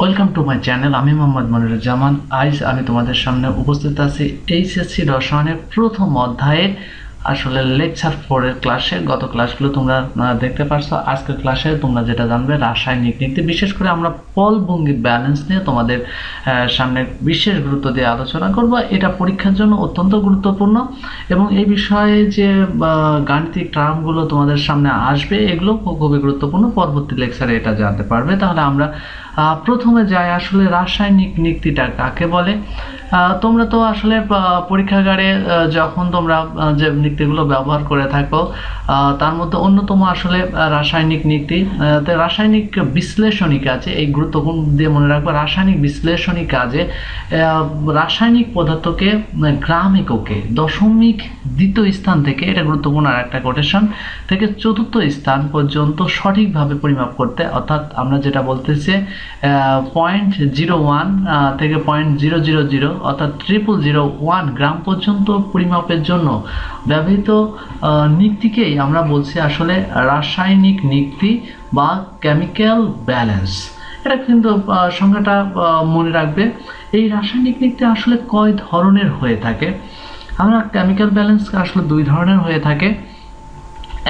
Welcome to my channel আমি মোহাম্মদ মনিরুজ্জামান। আজ আমি তোমাদের সামনে উপস্থিত আছি এইচএসসি রসায়নের প্রথম অধ্যায়ের আসলে লেকচার ফোরের ক্লাসে গত ক্লাসগুলো তোমরা দেখতে পারছ। আজকের ক্লাসে তোমরা যেটা জানবে, রাসায়নিক নীতি। বিশেষ করে আমরা পল পলভঙ্গি ব্যালেন্স নিয়ে তোমাদের সামনে বিশেষ গুরুত্ব দিয়ে আলোচনা করব। এটা পরীক্ষার জন্য অত্যন্ত গুরুত্বপূর্ণ এবং এই বিষয়ে যে গাণিতিক টার্মগুলো তোমাদের সামনে আসবে, এগুলো খুবই গুরুত্বপূর্ণ। পরবর্তী লেকচারে এটা জানতে পারবে। তাহলে আমরা প্রথমে যায় আসলে রাসায়নিক নীতিটা কাকে বলে? তোমরা তো আসলে পরীক্ষাগারে যখন তোমরা যে নীতিগুলো ব্যবহার করে থাকো তার মধ্যে অন্যতম আসলে রাসায়নিক নীতি রাসায়নিক বিশ্লেষণী কাজে এই গুরুত্বপূর্ণ দিয়ে মনে রাখব রাসায়নিক বিশ্লেষণী কাজে রাসায়নিক পদার্থকে আহ, গ্রাম দশমিক দ্বিতীয় স্থান থেকে এটা গুরুত্বপূর্ণ আর একটা কোটেশন থেকে চতুর্থ স্থান পর্যন্ত সঠিকভাবে পরিমাপ করতে অর্থাৎ আমরা যেটা বলতেছি পয়েন্ট জিরো ওয়ান থেকে পয়েন্ট জিরো জিরো জিরো অর্থাৎ ট্রিপল জিরো ওয়ান গ্রাম পর্যন্ত পরিমাপের জন্য ব্যবহৃত আহ, নিক্তিকেই আমরা বলছি আসলে রাসায়নিক নিক্তি বা কেমিক্যাল ব্যালেন্স এটা কিন্তু সংখ্যাটা মনে রাখবে। এই রাসায়নিক নিক্তি আসলে কয় ধরনের হয়ে থাকে? আমরা কেমিক্যাল ব্যালেন্স আসলে দুই ধরনের হয়ে থাকে।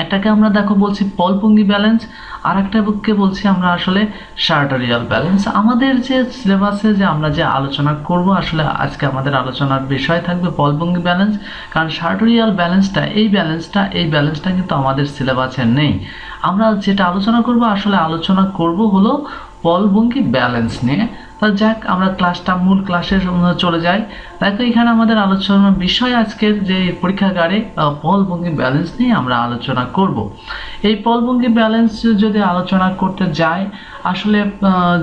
একটাকে আমরা দেখো বলছি পলপঙ্গি ব্যালেন্স আর একটা বুককে বলছি আমরা আসলে সার্টারিয়াল ব্যালেন্স আমাদের যে সিলেবাসে যে আমরা যে আলোচনা করব, আসলে আজকে আমাদের আলোচনার বিষয় থাকবে পলপঙ্গি ব্যালেন্স কারণ সার্টারিয়াল ব্যালেন্সটা এই ব্যালেন্সটা এই ব্যালেন্সটা কিন্তু আমাদের সিলেবাসে নেই। আমরা যেটা আলোচনা করব, আসলে আলোচনা করব হলো পলভঙ্গি ব্যালেন্স নিয়ে। তা যাক, আমরা ক্লাসটা মূল ক্লাসে চলে যাই। দেখো, এখানে আমাদের আলোচনার বিষয় আজকের যে পরীক্ষাগারে পলভঙ্গি ব্যালেন্স নিয়ে আমরা আলোচনা করব। এই পলভঙ্গি ব্যালেন্স যদি আলোচনা করতে যাই, আসলে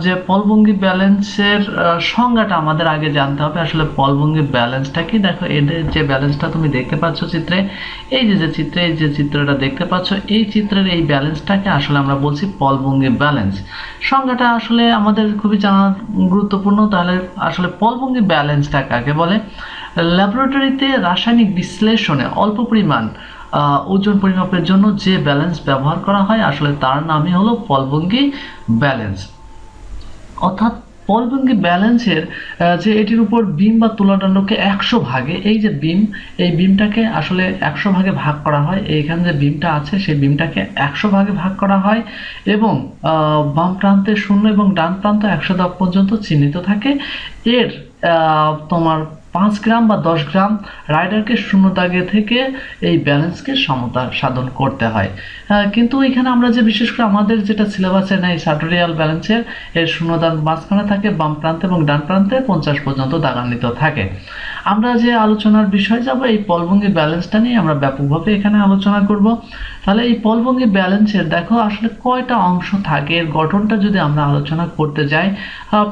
যে পলভঙ্গি ব্যালেন্সের সংজ্ঞাটা আমাদের আগে জানতে হবে। আসলে পলভঙ্গি ব্যালেন্সটা কি? দেখো, এদের যে ব্যালেন্সটা তুমি দেখতে পাচ্ছ চিত্রে, এই যে যে চিত্রে, এই যে চিত্রটা দেখতে পাচ্ছ, এই চিত্রের এই ব্যালেন্সটাকে আসলে আমরা বলছি পলভঙ্গি ব্যালেন্স সংজ্ঞাটা আসলে আমাদের খুবই জানা গুরুত্বপূর্ণ, তাহলে আসলে পলভঙ্গি ব্যালেন্সটা কাকে বলে? ল্যাবরেটরিতে রাসায়নিক বিশ্লেষণে অল্প পরিমাণ ওজন পরিমাপের জন্য যে ব্যালেন্স ব্যবহার করা হয়, আসলে তার নামই হলো পলভঙ্গি ব্যালেন্স অর্থাৎ পলভঙ্গি ব্যালেন্সের যে এটির উপর বিম বা তুলাদণ্ডকে একশো ভাগে, এই যে বিম এই বিমটাকে আসলে একশো ভাগে ভাগ করা হয়। এইখানে যে বিমটা আছে, সেই বিমটাকে একশো ভাগে ভাগ করা হয় এবং বাম প্রান্তে শূন্য এবং ডান প্রান্ত একশো দশ পর্যন্ত চিহ্নিত থাকে। এর তোমার পাঁচ গ্রাম বা দশ গ্রাম রাইডারকে শূন্য দাগে থেকে এই ব্যালেন্সকে সমতা সাধন করতে হয়। কিন্তু এখানে আমরা যে বিশেষ করে আমাদের যেটা সিলেবাসে নেই সার্টোরিয়াল ব্যালেন্সের এর শূন্য দাগ মাঝখানে থাকে, বাম প্রান্তে এবং ডান প্রান্তে পঞ্চাশ পর্যন্ত দাগান্বিত থাকে। আমরা যে আলোচনার বিষয় যাব, এই পলভঙ্গি ব্যালেন্সটা নিয়ে আমরা ব্যাপকভাবে এখানে আলোচনা করব। তাহলে এই পলভঙ্গি ব্যালেন্সের দেখো আসলে কয়টা অংশ থাকে? এর গঠনটা যদি আমরা আলোচনা করতে যাই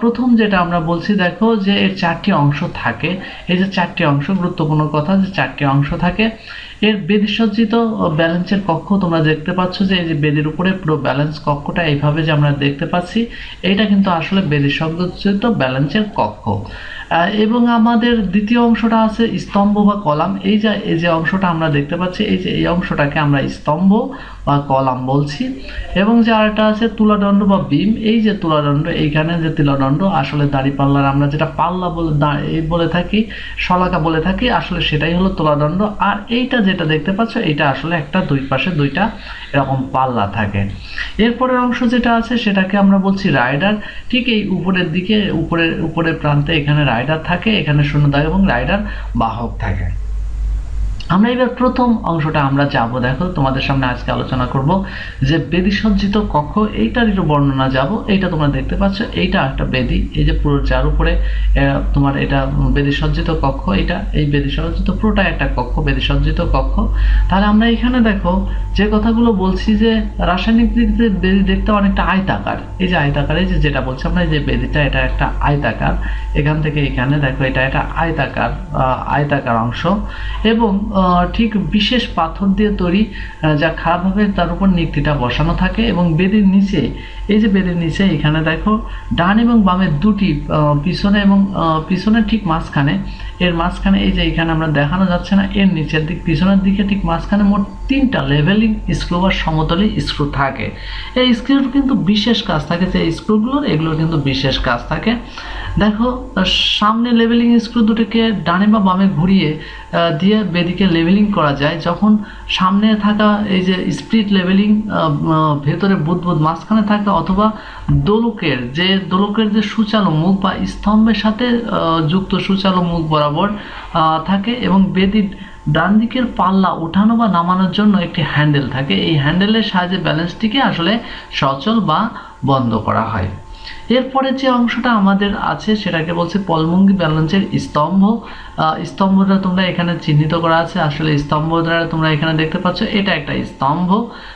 প্রথম যেটা আমরা বলছি দেখো যে এর চারটি অংশ থাকে। এই যে চারটি অংশ, গুরুত্বপূর্ণ কথা যে চারটি অংশ থাকে। এর বেদিসজ্জিত ব্যালেন্সের কক্ষ তোমরা দেখতে পাচ্ছ যে এই যে বেদির উপরে পুরো ব্যালেন্স কক্ষটা এইভাবে যে আমরা দেখতে পাচ্ছি, এইটা কিন্তু আসলে বেদিসজ্জিত ব্যালেন্সের কক্ষ। এবং আমাদের দ্বিতীয় অংশটা আছে স্তম্ভ বা কলাম। এই যে এই যে অংশটা আমরা দেখতে পাচ্ছি, এই যে, এই অংশটাকে আমরা স্তম্ভ বা কলাম বলছি। এবং যে আরেকটা আছে তুলাদণ্ড বা বিম এই যে তুলাদণ্ড, এইখানে যে তুলাদণ্ড, আসলে দাড়িপাল্লার আমরা যেটা পাল্লা বলে এই বলে থাকি, শলাকা বলে থাকি, আসলে সেটাই হলো তুলাদণ্ড। আর এইটা যেটা দেখতে পাচ্ছ, এইটা আসলে একটা দুই পাশে দুইটা এরকম পাল্লা থাকে। এরপরের অংশ যেটা আছে, সেটাকে আমরা বলছি রাইডার। ঠিক এই উপরের দিকে, উপরের উপরের প্রান্তে এখানে রাইডার থাকে, এখানে শূন্য থাকে এবং রাইডার বাহক থাকে। আমরা এবার প্রথম অংশটা আমরা যাব। দেখো, তোমাদের সামনে আজকে আলোচনা করব যে বেদি সজ্জিত কক্ষ, এইটার একটু বর্ণনা যাব। এইটা তোমরা দেখতে পাচ্ছ, এইটা একটা বেদি। এই যে পুরো যার উপরে তোমার এটা বেদি সজ্জিত কক্ষ, এটা এই বেদি সজ্জিত পুরোটা একটা কক্ষ, বেদি সজ্জিত কক্ষ। তাহলে আমরা এখানে দেখো, যে কথাগুলো বলছি যে রাসায়নিক দিক দিয়ে বেদি দেখতে অনেকটা আয়তাকার। এই যে আয়তাকার, এই যে যেটা বলছি আমরা, এই যে বেদিটা, এটা একটা আয়তাকার। এখান থেকে এখানে দেখো, এটা একটা আয়তাকার আয়তাকার অংশ। এবং ঠিক বিশেষ পাথর দিয়ে তৈরি যা খারাপভাবে তার উপর নিক্তিটা বসানো থাকে এবং বেদির নিচে এই যে বেদির নিচে, এখানে দেখো ডান এবং বামের দুটি পিছনে এবং পিছনের ঠিক মাঝখানে। এর মাঝখানে এই যে এখানে আমরা দেখানো যাচ্ছে না, এর নিচের দিক, পিছনের দিকে ঠিক মাঝখানে মোট তিনটা লেভেলিং স্ক্রু বা সমতলী স্ক্রু থাকে। এই স্ক্রুর কিন্তু বিশেষ কাজ থাকে, যে স্ক্রুগুলোর এগুলোর কিন্তু বিশেষ কাজ থাকে। দেখো সামনে লেভেলিং স্ক্রু দুটোকে ডানে বা বামে ঘুরিয়ে দিয়ে বেদিকে লেভেলিং করা যায়। যখন সামনে থাকা এই যে স্প্রিট লেভেলিং ভেতরে বুদবুদ, মাঝখানে থাকা অথবা দোলকের যে দোলকের যে সূচালো মুখ বা স্তম্ভের সাথে যুক্ত সূচালো মুখ বরাবর থাকে এবং বেদির ডান দিকের পাল্লা উঠানো বা নামানোর জন্য একটি হ্যান্ডেল থাকে। এই হ্যান্ডেলের সাহায্যে ব্যালেন্সটিকে আসলে সচল বা বন্ধ করা হয়। এরপরে যে অংশটা আমাদের আছে, সেটাকে বলছে পলমঙ্গি ব্যালেন্সের স্তম্ভ। স্তম্ভটা তোমরা এখানে চিহ্নিত করা আছে। আসলে স্তম্ভ দ্বারা তোমরা এখানে দেখতে পাচ্ছ, এটা একটা স্তম্ভ।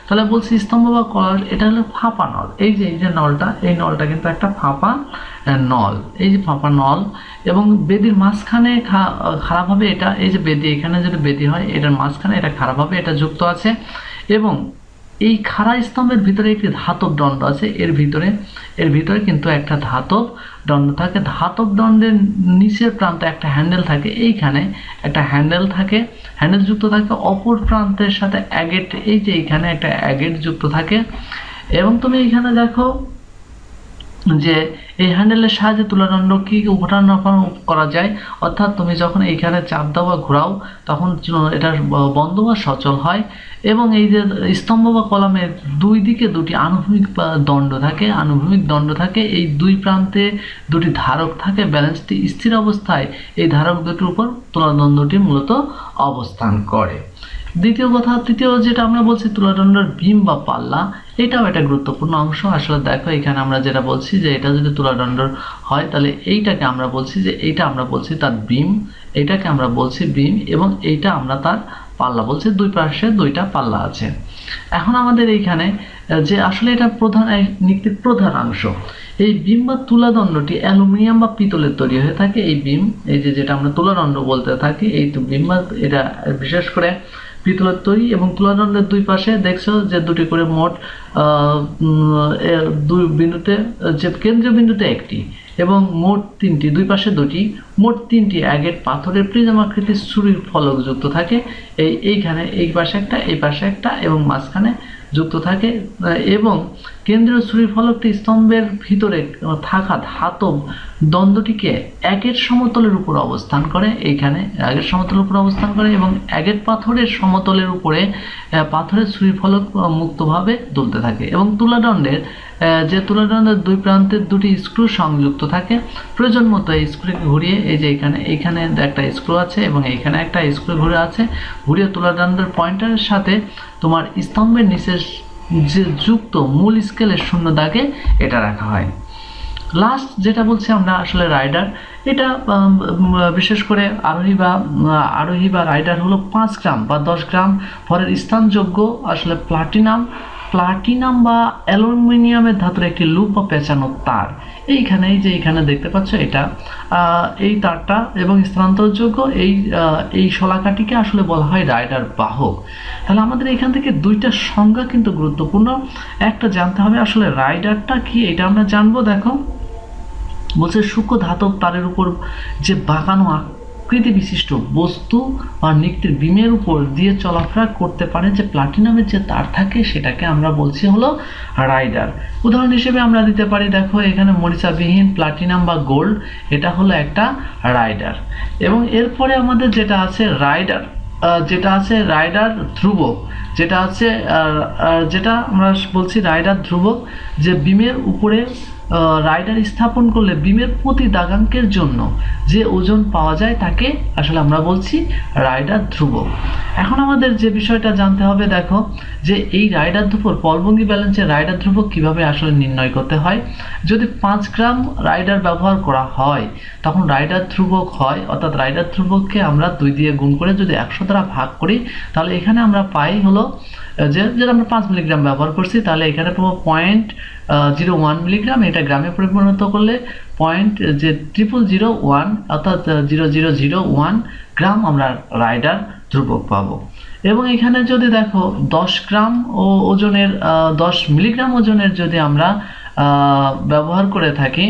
তাহলে বলছি স্তম্ভ বা কলস, এটা হলো ফাঁপা নল। এই যে এই যে নলটা, এই নলটা কিন্তু একটা ফাঁপা নল। এই যে ফাঁপা নল, এবং বেদির মাঝখানে খারাপভাবে এটা। এই যে বেদি, এখানে যদি বেদি হয়, এটার মাঝখানে এটা খারাপভাবে এটা যুক্ত আছে। এবং এই খাড়া স্তম্ভের ভিতরে একটি ধাতব দণ্ড আছে। এর ভিতরে এর ভিতরে কিন্তু একটা ধাতব দণ্ড থাকে। ধাতব দণ্ডের নিচের প্রান্তে একটা হ্যান্ডেল থাকে। এইখানে একটা হ্যান্ডেল থাকে। হ্যান্ডেল যুক্ত থাকে। অপর প্রান্তের সাথে অ্যাগেট এই যে এইখানে একটা অ্যাগেট যুক্ত থাকে। এবং তুমি এইখানে দেখো যে এই হ্যান্ডেলের সাহায্যে তুলাদণ্ড কী উঠান করা যায়? অর্থাৎ তুমি যখন এইখানে চাপ দাও বা ঘোরাও, তখন এটা বন্ধ বা সচল হয়। এবং এই যে স্তম্ভ বা কলমের দুই দিকে দুটি আনুভূমিক দণ্ড থাকে, আনুভূমিক দণ্ড থাকে। এই দুই প্রান্তে দুটি ধারক থাকে। ব্যালেন্সটি স্থির অবস্থায় এই ধারক দুটির উপর তুলাদণ্ডটি মূলত অবস্থান করে। দ্বিতীয় কথা, তৃতীয় যেটা আমরা বলছি, তুলাদণ্ডের বিম বা পাল্লা, এটাও একটা গুরুত্বপূর্ণ অংশ। আসলে দেখো, এখানে আমরা যেটা বলছি যে এটা যদি তুলাদণ্ডর হয়, তাহলে এইটাকে আমরা বলছি যে এইটা আমরা বলছি তার বিম এটাকে আমরা বলছি বিম এবং এইটা আমরা তার পাল্লা বলছি। দুই পাশে দুইটা পাল্লা আছে। এখন আমাদের এইখানে যে আসলে এটা প্রধান নীতির প্রধান অংশ, এই বিম বা তুলাদণ্ডটি অ্যালুমিনিয়াম বা পিতলের তৈরি হয়ে থাকে। এই বিম এই যে যেটা আমরা তুলাদণ্ড বলতে থাকি, এই বিম বা, এটা বিশেষ করে তৈরি এবং তুলাদণ্ডের দুই পাশে দেখছ যে দুটি করে মোট দুই বিন্দুতে, যে কেন্দ্রীয় বিন্দুতে একটি এবং মোট তিনটি, দুই পাশে দুটি, মোট তিনটি অ্যাগেট পাথরের প্রিজম আকৃতির ছুরির ফলক যুক্ত থাকে। এই, এইখানে এই পাশে একটা, এই পাশে একটা এবং মাঝখানে যুক্ত থাকে। এবং কেন্দ্রীয় ছুরি ফলকটি স্তম্ভের ভিতরে থাকা ধাতব দ্বন্দ্বটিকে একের সমতলের উপর অবস্থান করে, এইখানে একের সমতলের উপর অবস্থান করে এবং একের পাথরের সমতলের উপরে পাথরের ছুরি ফলক মুক্তভাবে দুলতে থাকে। এবং তুলাদণ্ডের যে তুলাদণ্ডের দুই প্রান্তের দুটি স্ক্রু সংযুক্ত থাকে, প্রয়োজন মতো এই স্ক্রুকে ঘুরিয়ে, এই যে এখানে এইখানে একটা স্ক্রু আছে এবং এইখানে একটা স্ক্রু ঘুরে আছে, ঘুরিয়ে তুলাদণ্ডের পয়েন্টারের সাথে তোমার স্তম্ভের নিচে যে যুক্ত মূল স্কেলের শূন্য দাগে এটা রাখা হয়। লাস্ট যেটা বলছি আমরা আসলে রাইডার এটা বিশেষ করে আরোহী বা আরোহী বা রাইডার হলো পাঁচ গ্রাম বা দশ গ্রাম ভরের স্থানযোগ্য আসলে প্লাটিনাম প্লাটিনাম বা অ্যালুমিনিয়ামের ধাতুর একটি লুপ বা পেঁচানো তার। এইখানে, এই যে এইখানে দেখতে পাচ্ছ এটা এই তারটা এবং স্থানান্তরযোগ্য এই এই শলাকাটিকে আসলে বলা হয় রাইডার বাহক। তাহলে আমাদের এখান থেকে দুইটা সংজ্ঞা কিন্তু গুরুত্বপূর্ণ। একটা জানতে হবে আসলে রাইডারটা কি, এটা আমরা জানব। দেখো, বলছে সূক্ষ্ম ধাতব তারের উপর যে বাঁকানো আকৃতি বিশিষ্ট বস্তু বা নিক্তির বিমের উপর দিয়ে চলাফেরা করতে পারে যে প্লাটিনামের যে তার থাকে, সেটাকে আমরা বলছি হলো রাইডার। উদাহরণ হিসেবে আমরা দিতে পারি, দেখো, এখানে মরিচাবিহীন প্লাটিনাম বা গোল্ড, এটা হলো একটা রাইডার। এবং এরপরে আমাদের যেটা আছে রাইডার যেটা আছে রাইডার ধ্রুবক, যেটা আছে যেটা আমরা বলছি রাইডার ধ্রুবক যে বিমের উপরে রাইডার স্থাপন করলে বিমের প্রতি দাগাঙ্কের জন্য যে ওজন পাওয়া যায় তাকে আসলে আমরা বলছি রাইডার ধ্রুবক। এখন আমাদের যে বিষয়টা জানতে হবে, দেখো, যে এই রাইডার ধ্রুবক, পলবঙ্গি ব্যালেন্সে রাইডার ধ্রুবক কীভাবে আসলে নির্ণয় করতে হয়? যদি পাঁচ গ্রাম রাইডার ব্যবহার করা হয়, তখন রাইডার ধ্রুবক হয়, অর্থাৎ রাইডার ধ্রুবককে আমরা দুই দিয়ে গুণ করে যদি একশো দ্বারা ভাগ করি, তাহলে এখানে আমরা পাই হলো যে, যেটা আমরা পাঁচ মিলিগ্রাম ব্যবহার করছি, তাহলে এখানে পাবো পয়েন্ট জিরো ওয়ান মিলিগ্রাম এটা গ্রামে পরিণত করলে পয়েন্ট যে ট্রিপল জিরো ওয়ান অর্থাৎ zero zero zero one gram আমরা রাইডার ধ্রুবক পাবো। এবং এখানে যদি দেখো, দশ গ্রাম ও ওজনের দশ মিলিগ্রাম ওজনের যদি আমরা ব্যবহার করে থাকি,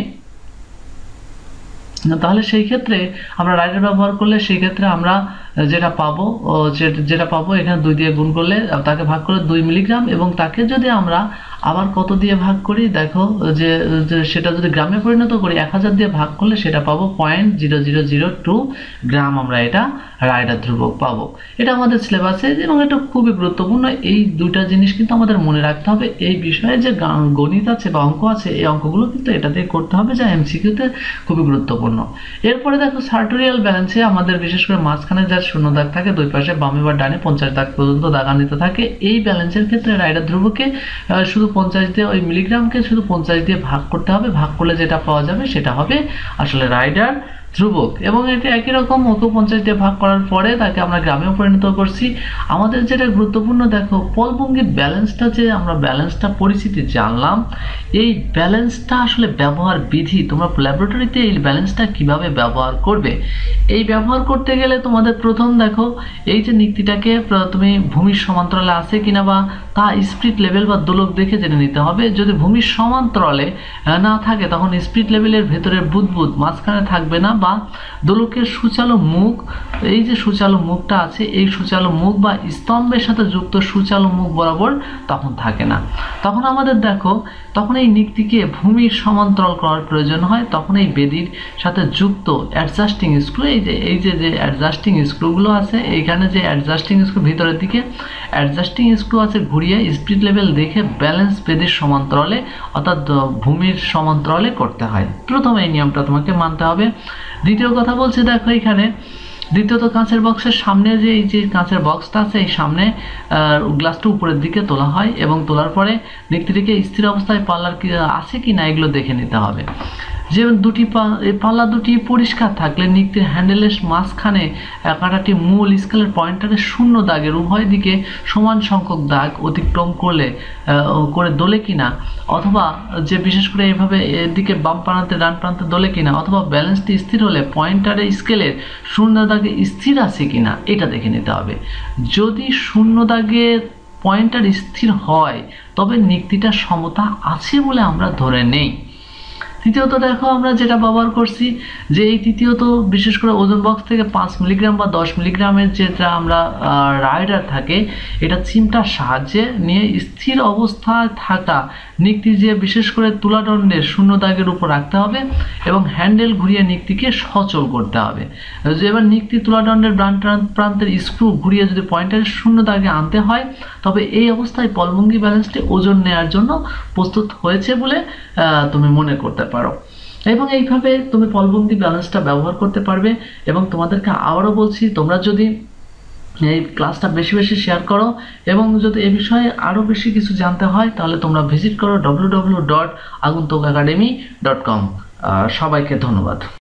তাহলে সেই ক্ষেত্রে আমরা রাইডার ব্যবহার করলে সেই ক্ষেত্রে আমরা যেটা পাবো যেটা পাবো, এখানে দুই দিয়ে গুণ করলে, তাকে ভাগ করে দুই মিলিগ্রাম এবং তাকে যদি আমরা আবার কত দিয়ে ভাগ করি? দেখো, যে সেটা যদি গ্রামে পরিণত করি, এক হাজার দিয়ে ভাগ করলে সেটা পাবো point zero zero zero two gram আমরা এটা রাইডার ধ্রুবক পাবো। এটা আমাদের সিলেবাসে এবং এটা খুবই গুরুত্বপূর্ণ। এই দুইটা জিনিস কিন্তু আমাদের মনে রাখতে হবে। এই বিষয়ে যে গণিত আছে বা অঙ্ক আছে, এই অঙ্কগুলো কিন্তু এটা দিয়ে করতে হবে, যা এমসিকিউতে খুবই গুরুত্বপূর্ণ। এরপরে দেখো সার্টোরিয়াল ব্যালেন্সে আমাদের বিশেষ করে মাঝখানে যার শূন্য দাগ থাকে, দুই পাশে বামে বা ডানে পঞ্চাশ দাগ পর্যন্ত দাগান্বিত থাকে। এই ব্যালেন্সের ক্ষেত্রে রাইডার ধ্রুবকে শুধু পঞ্চাশ দিয়ে ওই মিলিগ্রামকে শুধু পঞ্চাশ দিয়ে ভাগ করতে হবে, ভাগ করলে যেটা পাওয়া যাবে সেটা হবে আসলে রাইডার ধ্রুবক এবং এটি একই রকম ওকে পঞ্চাশ দিয়ে ভাগ করার পরে তাকে আমরা গ্রামেও পরিণত করছি। আমাদের যেটা গুরুত্বপূর্ণ, দেখো, পলভঙ্গির ব্যালেন্সটা যে আমরা ব্যালেন্সটা পরিস্থিতি জানলাম, এই ব্যালেন্সটা আসলে ব্যবহার বিধি। তোমরা ল্যাবরেটরিতে এই ব্যালেন্সটা কীভাবে ব্যবহার করবে? এই ব্যবহার করতে গেলে তোমাদের প্রথম, দেখো, এই যে নীতিটাকে তুমি ভূমির সমান্তরালে আছে কিনা বা তা স্পিড লেভেল বা দোলক দেখে জেনে নিতে হবে। যদি ভূমির সমান্তরালে না থাকে, তখন স্পিড লেভেলের ভেতরের বুদবুদ মাঝখানে থাকবে না বা দোলকের সুচালো মুখ, এই যে সুচালো মুখটা আছে, এই সুচালো মুখ বা স্তম্ভের সাথে যুক্ত সুচালো মুখ বরাবর তখন থাকে না। তখন আমাদের দেখো, তখন এই নিক্তিকে ভূমির সমান্তরাল করার প্রয়োজন হয়, তখন এই বেদির সাথে যুক্ত অ্যাডজাস্টিং স্ক্রু এই যে এই যে যে অ্যাডজাস্টিং স্ক্রুগুলো আছে, এইখানে যে অ্যাডজাস্টিং স্ক্রু ভিতরের দিকে অ্যাডজাস্টিং স্ক্রু আছে ঘুরিয়ে স্পিড লেভেল দেখে ব্যালেন্স বেদির সমান্তরালে, অর্থাৎ ভূমির সমান্তরালে করতে হয়। প্রথমে এই নিয়মটা তোমাকে মানতে হবে। দ্বিতীয় কথা বলছে, দেখো এখানে। দ্বিতীয়ত কাঁচের বক্সের সামনে যে এই যে কাঁচের বক্সটা আছে, এই সামনে গ্লাসটা উপরের দিকে তোলা হয় এবং তোলার পরে ব্যক্তিটিকে স্থির অবস্থায় পার্লার কি আছে কি না এগুলো দেখে নিতে হবে। যে দুটি পাল্লা দুটি পরিষ্কার থাকলে নিকটির হ্যান্ডেলের মাঝখানে কাঁটাটি মূল স্কেলের পয়েন্টারের শূন্য দাগের উভয় দিকে সমান সংখ্যক দাগ অতিক্রম করলে করে দোলে কিনা, অথবা যে বিশেষ করে এভাবে এদিকে বাম প্রান্তে, ডান প্রান্তে দোলে কিনা, অথবা ব্যালেন্সটি স্থির হলে পয়েন্টারের স্কেলের শূন্য দাগে স্থির আছে কিনা, এটা দেখে নিতে হবে। যদি শূন্য দাগের পয়েন্টার স্থির হয়, তবে নিক্তিটা সমতা আছে বলে আমরা ধরে নেই। তৃতীয়ত দেখো আমরা যেটা ব্যবহার করছি, যে এই তৃতীয়ত বিশেষ করে ওজন বক্স থেকে পাঁচ মিলিগ্রাম বা দশ মিলিগ্রামের যেটা আমরা রাইডার থাকে, এটা চিমটার সাহায্যে নিয়ে স্থির অবস্থায় থাকা নিকটি যে বিশেষ করে তুলাদণ্ডের শূন্য দাগের উপর রাখতে হবে এবং হ্যান্ডেল ঘুরিয়ে নিকটিকে সচল করতে হবে। যে এবার নিকটি তুলাদণ্ডের প্রান্তের স্ক্রু ঘুরিয়ে যদি পয়েন্টের শূন্য দাগে আনতে হয়, তবে এই অবস্থায় পলভঙ্গি ব্যালেন্সটি ওজন নেওয়ার জন্য প্রস্তুত হয়েছে বলে তুমি মনে করতে পারো। এবং এইভাবে তুমি ফলবন্দি ব্যালেন্সটা ব্যবহার করতে পারবে এবং তোমাদেরকে আবারও বলছি, তোমরা যদি এই ক্লাসটা বেশি বেশি শেয়ার করো এবং যদি এ বিষয়ে আরও বেশি কিছু জানতে হয়, তাহলে তোমরা ভিজিট করো W W dot Agantuk academy dot com সবাইকে ধন্যবাদ।